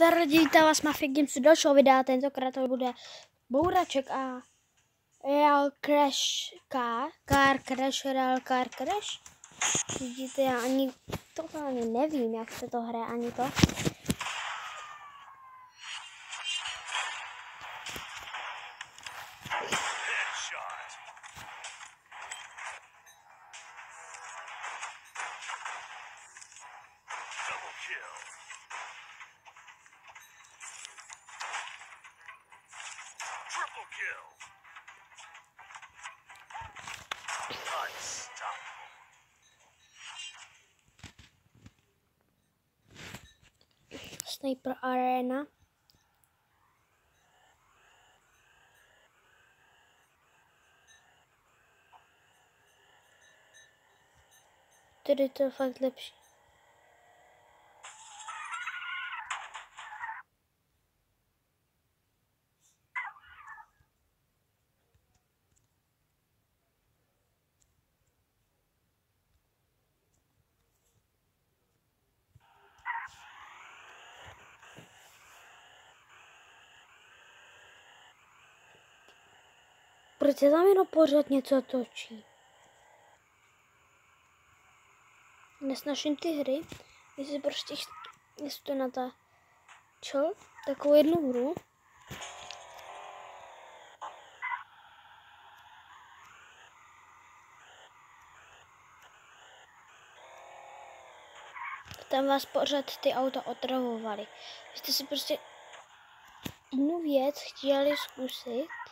Lidi, vítám vás Mafia Games u dalšího videa, tentokrát to bude Bouraček a Real Crash Car, Car Crash, Real Car Crash. Vidíte, já ani totálně nevím, jak se to hraje, ani to. Double kill. Kill. Sniper Arena. Tady to fakt lepší. Proč se tam jenom pořád něco točí? Nesnažím ty hry, jestli prostě jestli to natáčel, takovou jednu hru, tam vás pořád ty auta otravovaly. Vy jste si prostě jednu věc chtěli zkusit,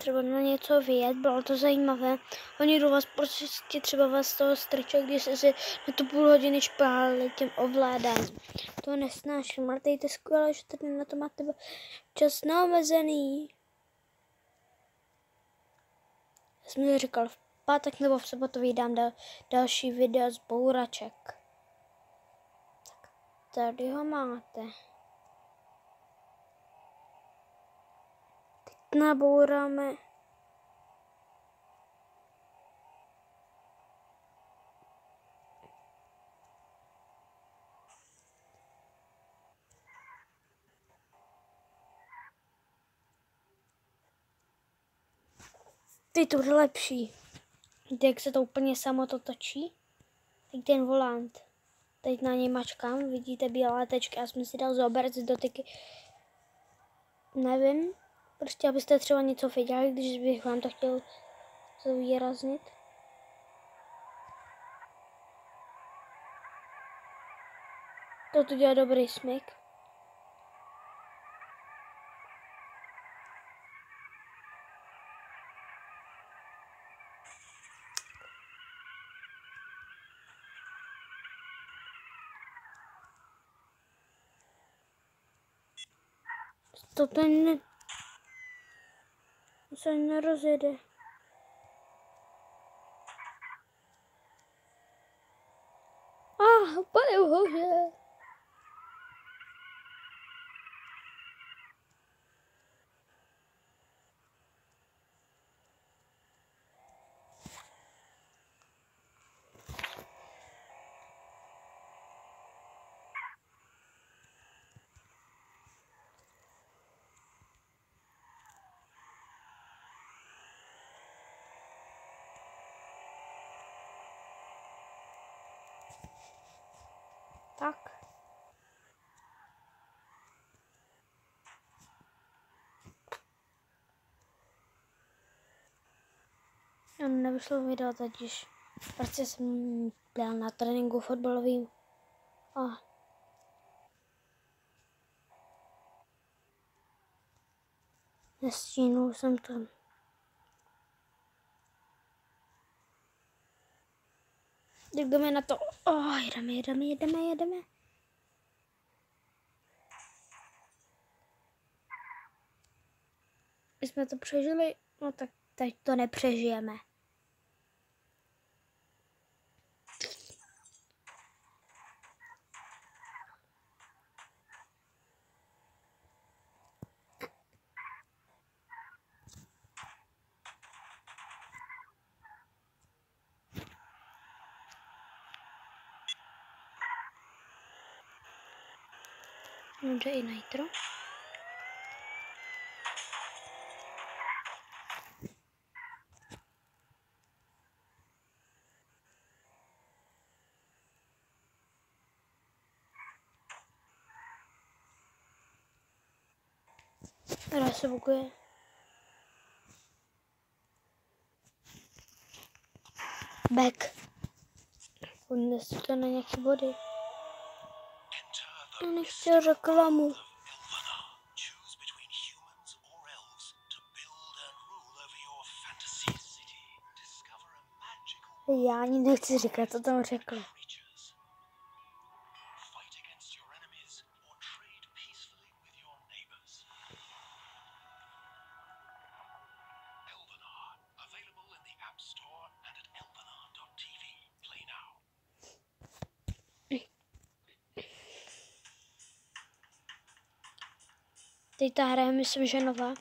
třeba na něco vyjet, bylo to zajímavé. Oni do vás prostě třeba vás z toho strčí, když se na tu půl hodiny špálili tím ovládáním. To nesnáším, ale to je skvělé, že tady na to máte čas neomezený. Já jsem říkal, v pátek nebo v sobotu vydám dal, další video z bouraček. Tak tady ho máte. Nabouráme. Ty to bude lepší. Víte, jak se to úplně samo to točí? Teď ten volant. Teď na něj mačkám, vidíte bílé tečky, já jsem si dal zober z dotyky. Nevím, prostě abyste třeba něco viděli, když bych vám to chtěl zvýraznit. Toto dělá dobrý smyk. To ten ne... se nerozjede. Ah, pane bože. Tak. No, nevyšlo video totiž. Prostě jsem byl na tréninku fotbalovým. A nestínul jsem to. Jdeme na to. Oh, jedeme, jedeme, jedeme, jedeme. My jsme to přežili, no tak teď to nepřežijeme. I Nitro. Hra se buguje. Back. Podnes to na body. Enter Он еще рекламу. Я не дайте это там реклама. Teď ta hra je myslím, že nová.